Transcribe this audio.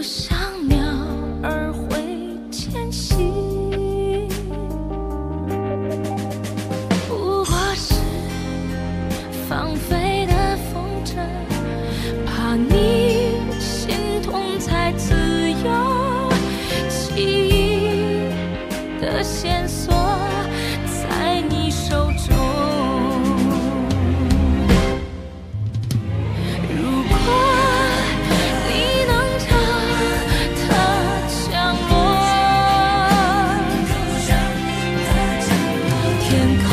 就像鸟儿会迁徙，不过是放飞的风筝，怕你心痛，才自由记忆的线索。can